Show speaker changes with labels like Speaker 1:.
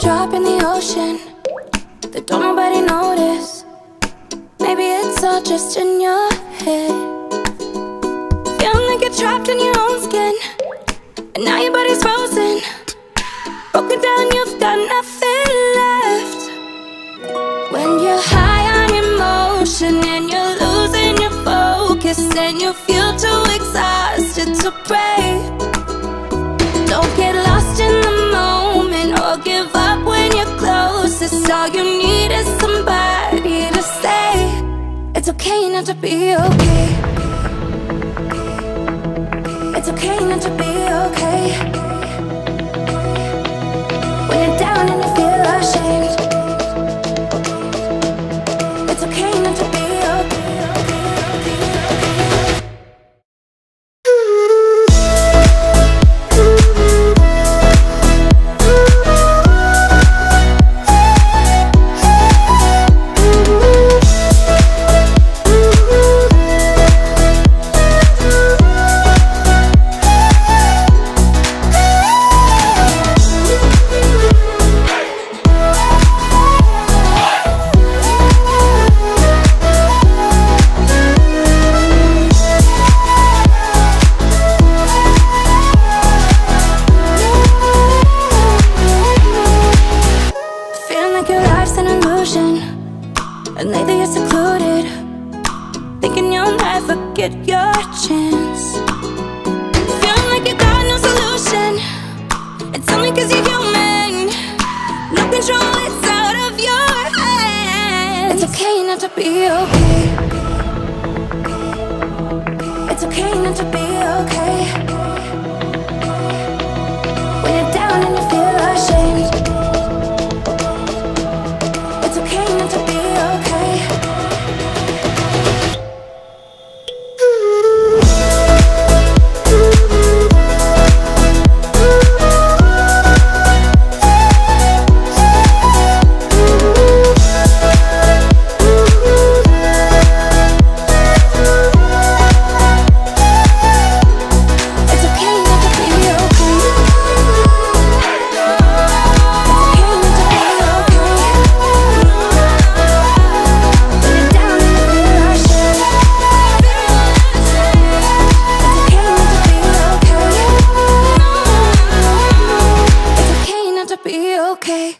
Speaker 1: drop in the ocean that don't nobody notice. Maybe it's all just in your head. Feeling like you're trapped in your own skin, and now your body's frozen. Broken down, you've got nothing left. When you're high on emotion and you're losing your focus, and you feel too exhausted to pray. Don't get lost in okay not to be okay. It's okay not to be okay. And lately you're secluded Thinking you'll never get your chance. Feeling like you got no solution. It's only cause you're human. No control, it's out of your hands. It's okay not to be okay. It's okay not to be okay. When you're down and you feel ashamed. It's okay not to be okay. Okay.